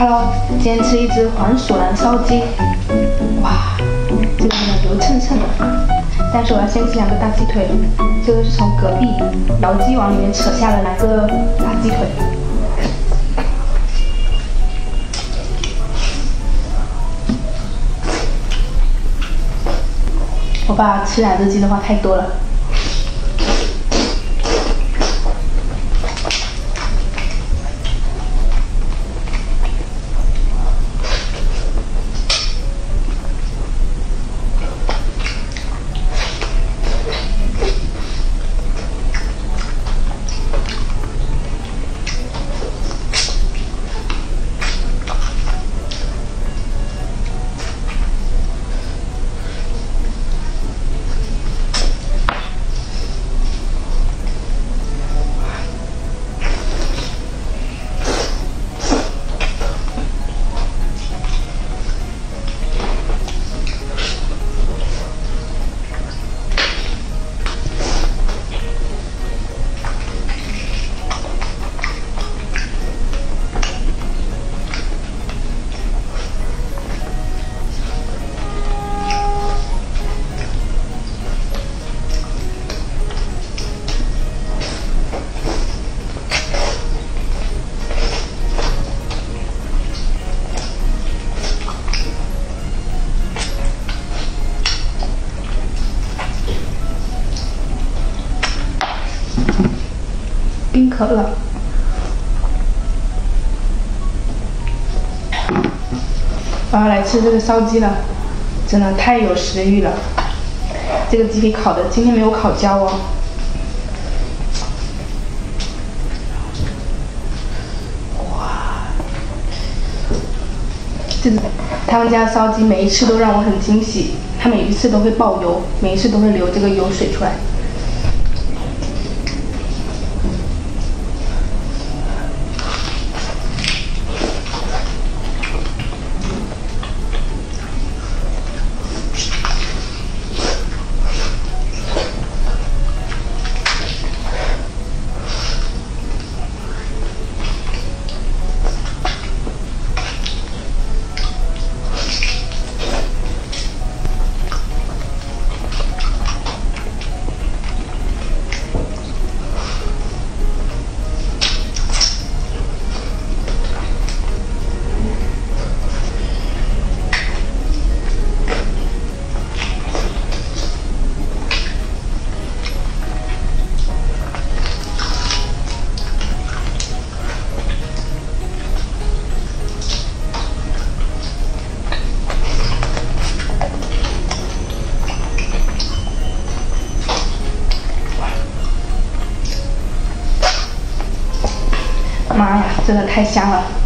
Hello，今天吃一只黄鼠狼烧鸡，哇，这个呢油蹭蹭的。但是我要先吃两个大鸡腿，这个是从隔壁老鸡王里面扯下的两个大鸡腿。我爸吃两只鸡的话太多了。冰可乐。我要来吃这个烧鸡了，真的太有食欲了。这个鸡皮烤的今天没有烤焦哦。哇！这他们家烧鸡每一次都让我很惊喜，他每一次都会爆油，每一次都会流这个油水出来。真的太香了！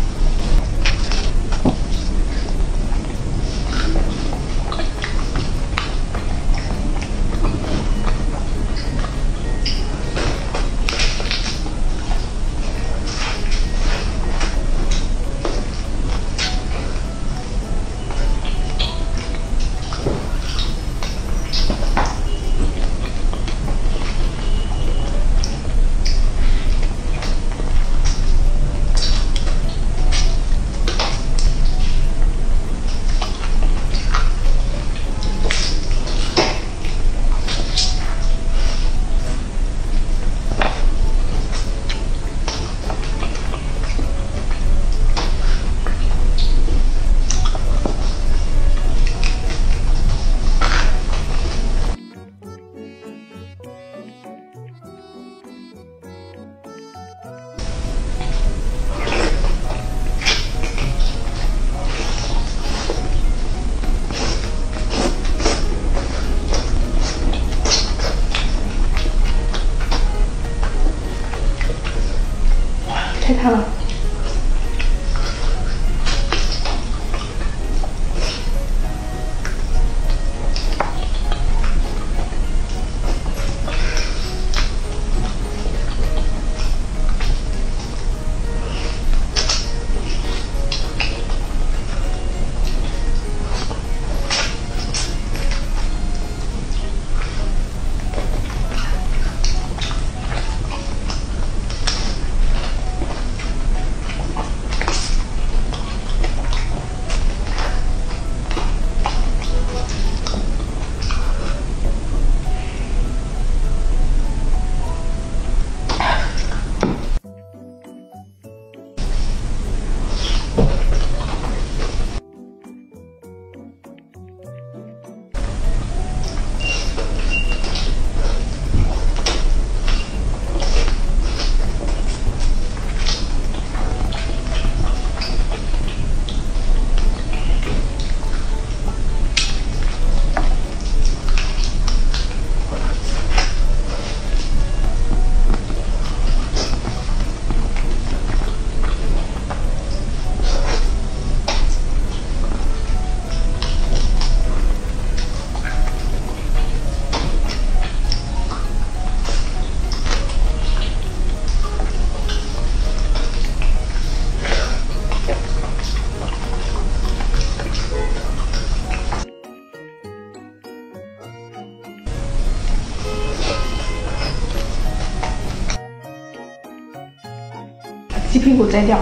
摘掉。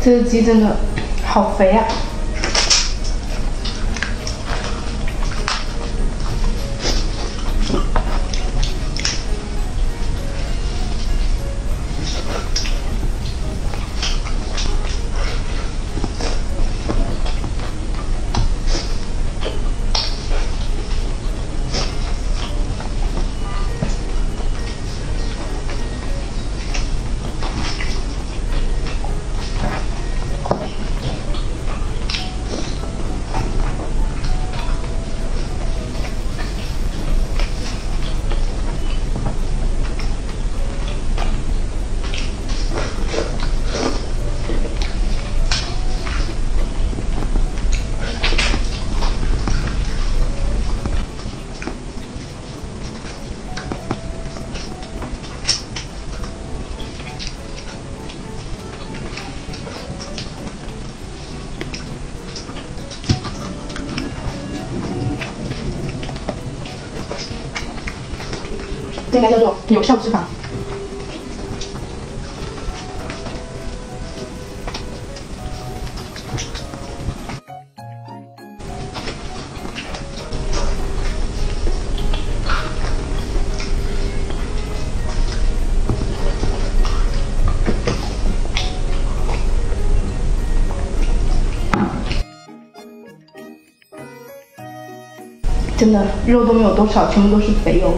这只鸡真的好肥啊！这应该叫做有效脂肪。真的肉都没有多少，全部都是肥油。